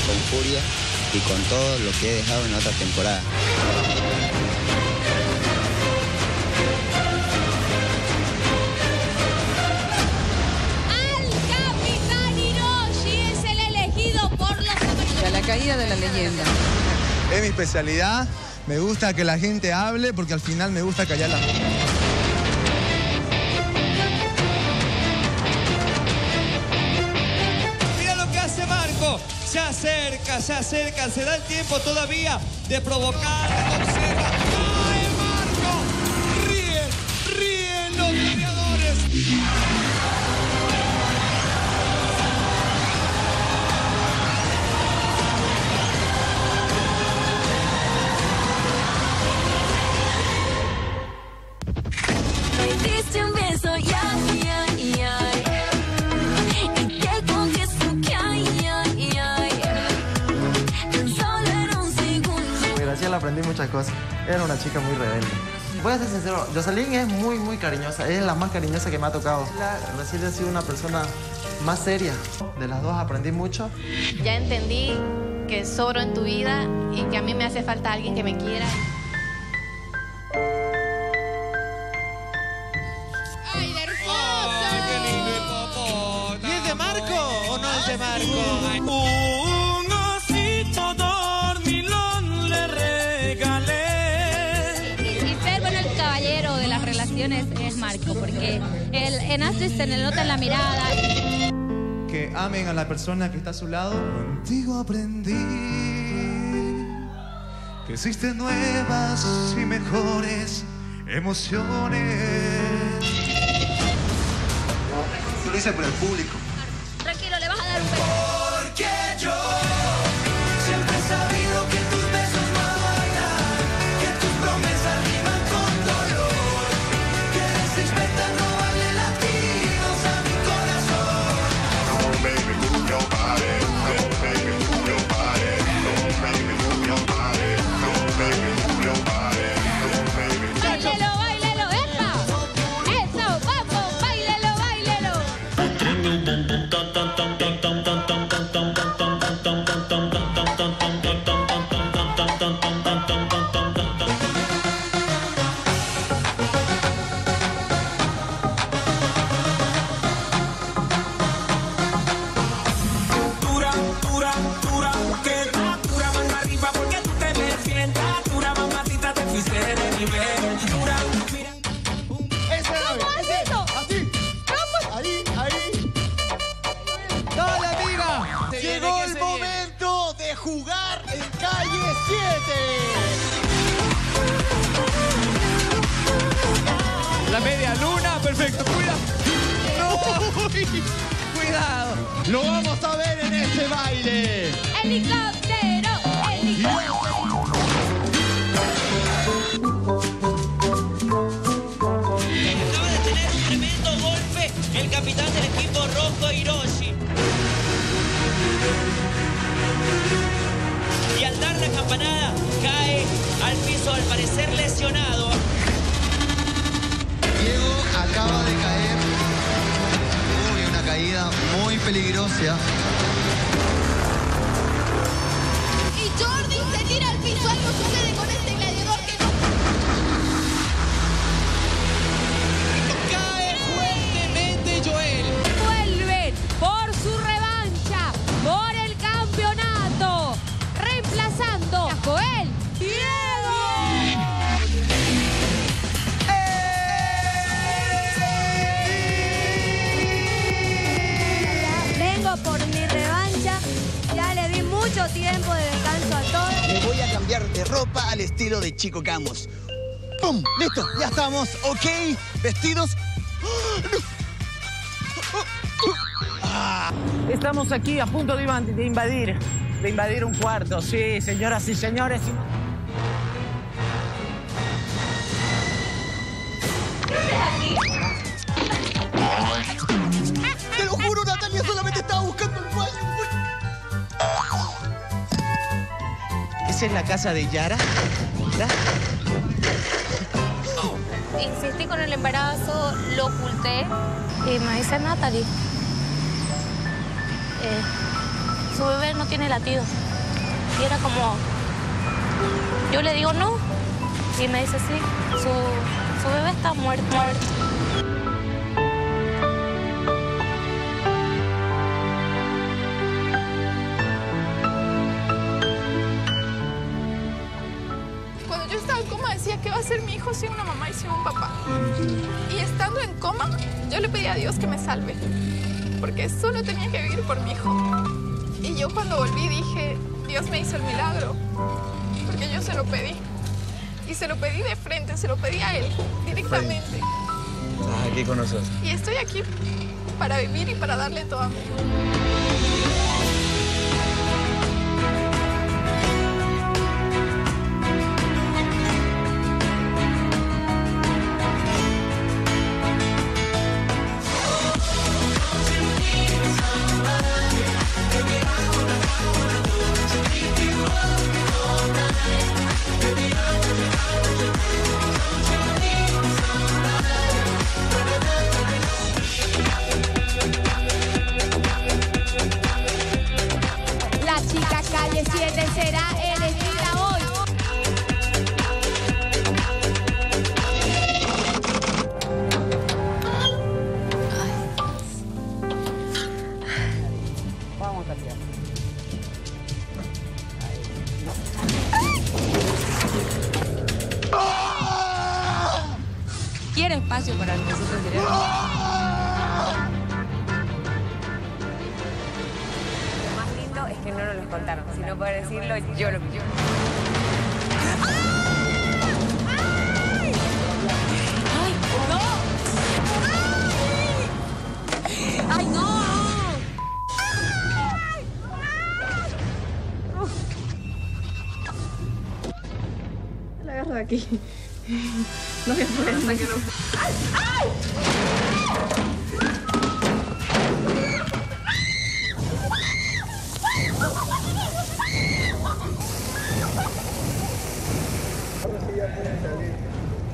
con furia y con todo lo que he dejado en la otra temporada. Al capitán Hiroshi es el elegido por los amarillos. la caída de la leyenda. Es mi especialidad. Me gusta que la gente hable porque al final me gusta callar Se acerca, se acerca, se da el tiempo todavía de provocar, Voy a ser sincero, Jocelyn es muy, muy cariñosa. Es la más cariñosa que me ha tocado. La, Graciela ha sido una persona más seria. De las dos aprendí mucho. Ya entendí que sobro en tu vida y que a mí me hace falta alguien que me quiera. Es Marco, porque el, en Astrid se le nota en la mirada. Que amen a la persona que está a su lado. Contigo aprendí que existen nuevas y mejores emociones. Lo hice por el público. Tranquilo, le vas a dar un beso. cuidado. Lo vamos a ver en este baile. ¡Helicóptero! ¡Helicóptero! Acaba de tener un tremendo golpe el capitán del equipo rojo Hiroshi. Y al dar la campanada cae al piso al parecer lesionado. Muy estilo de Chico Camus. ¡Pum! ¡Listo! Ya estamos, ¿ok? ¿Vestidos? Estamos aquí a punto de inva- de invadir, de invadir un cuarto, sí, señoras y señores. Es la casa de Yara? ¿Ya? Insistí con el embarazo, lo oculté y me dice Natalie. eh, su bebé no tiene latido. Y era como, yo le digo no. Y me dice, sí, su, su bebé está muerto. muerto. Ser mi hijo sin una mamá y sin un papá. Y estando en coma, yo le pedí a Dios que me salve, porque solo tenía que vivir por mi hijo. Y yo cuando volví dije, Dios me hizo el milagro, porque yo se lo pedí. Y se lo pedí de frente, se lo pedí a él, directamente. Estás aquí con nosotros. Y estoy aquí para vivir y para darle todo a mi hijo. Espacio para nosotros. Lo más lindo es que no nos lo contaron. Si no poder decirlo, yo lo yo. ¡Ay, no! ¡Ay, no! La agarro de aquí. No voy a poder.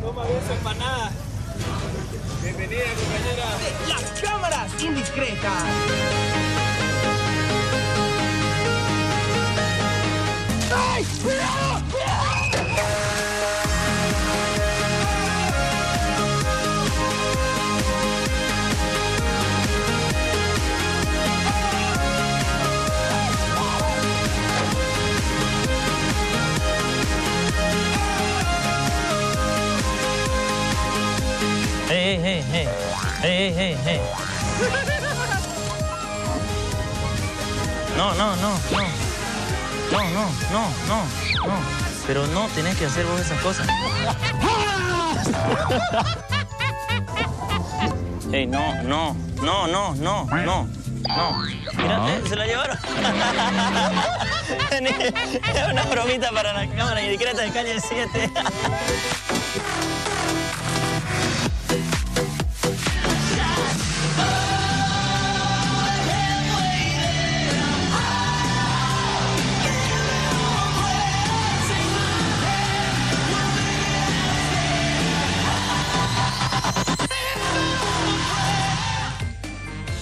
Toma dos empanadas. Bienvenida, compañera. Las cámaras indiscretas. ¡Ay! Hey, hey, hey, hey, hey, hey, hey. No, no, no, no. No, no, no, no, no. Pero no tenés que hacer vos esas cosas. Ey, no, no, no, no, no, no, no. Mira, eh, se la llevaron. Es una bromita para la cámara indiscreta de calle 7.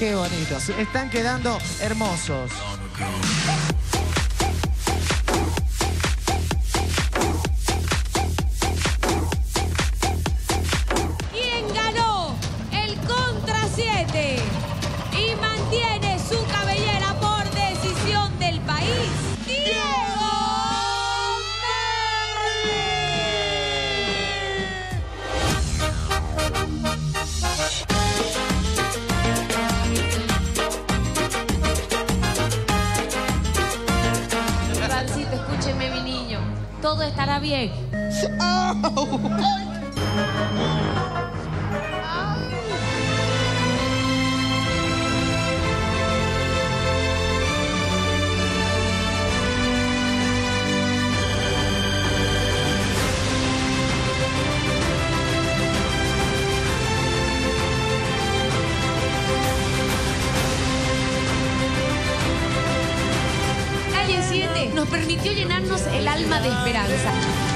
Qué bonitos. Están quedando hermosos. El alma de esperanza.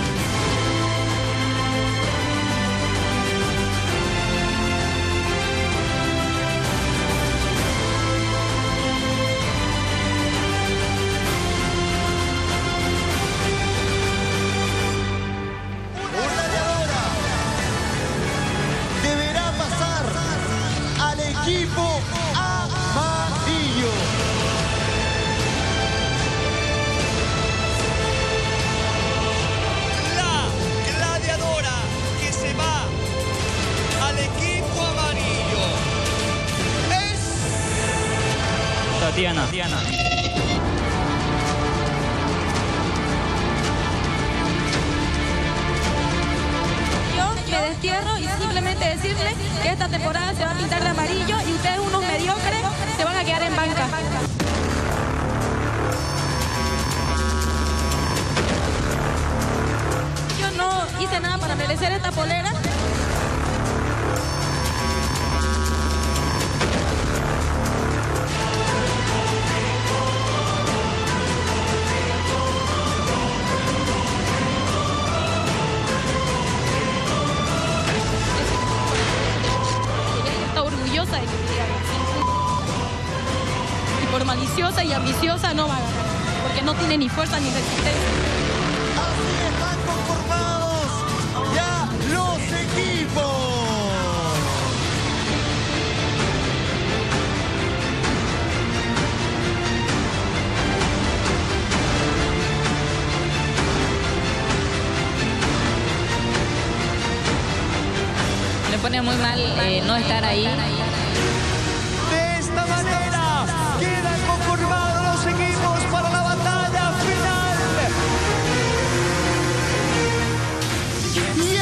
Destierro y simplemente decirle que esta temporada se va a pintar de amarillo y ustedes unos mediocres se van a quedar en banca. Yo no hice nada para merecer esta polera. Y ambiciosa no va a ganar, porque no tiene ni fuerza ni resistencia. Están conformados ya los equipos. Me pone muy mal eh, no estar ahí